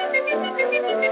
Gracias.